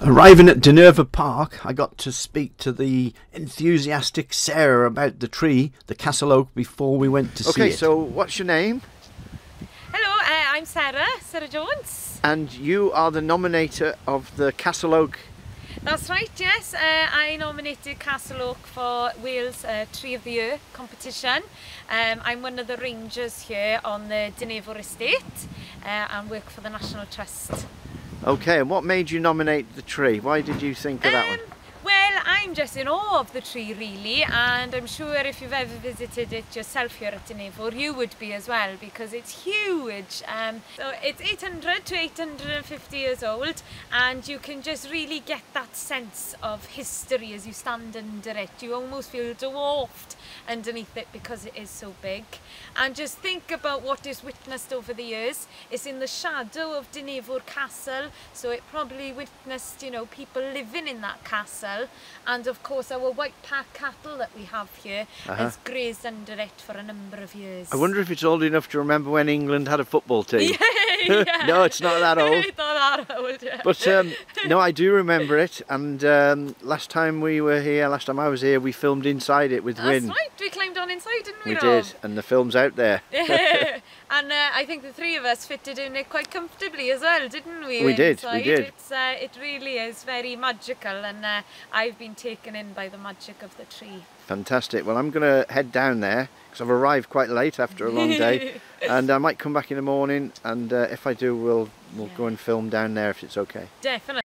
Arriving at Dinefwr Park, I got to speak to the enthusiastic Sarah about the tree, the castle oak, before we went to see it. Okay, so what's your name? Hello, uh, I'm Sarah, Sarah Jones. And you are the nominator of the Castle Oak. That's right, yes. Uh, I nominated Castle Oak for Wales uh, Tree of the Year competition. Um, I'm one of the rangers here on the Dinefwr estate uh, and work for the National Trust. Okay, and what made you nominate the tree? Why did you think of that one? Um, I'm just in awe of the tree really and I'm sure if you've ever visited it yourself here at Tenefur you would be as well because it's huge. Um, so it's 800 to 850 years old and you can just really get that sense of history as you stand under it. You almost feel dwarfed underneath it because it is so big. And just think about what is witnessed over the years. It's in the shadow of Dinevor Castle so it probably witnessed you know people living in that castle and of course our white park cattle that we have here Uh-huh. has grazed under it for a number of years. I wonder if it's old enough to remember when England had a football team. yeah. no, it's not that old. it's not that old, yeah. But um, no, I do remember it. And um, last time we were here, last time I was here, we filmed inside it with That's right, we climbed on inside, didn't we, We Rob? did, and the film's out there. and uh, I think the three of us fitted in it quite comfortably as well, didn't we? We did, we did. Uh, it really is very magical, and uh, I've been taken in by the magic of the tree. Fantastic. Well, I'm going to head down there because I've arrived quite late after a long day, and I might come back in the morning. And uh, if I do, we'll we'll Yeah. go and film down there if it's okay. Definitely.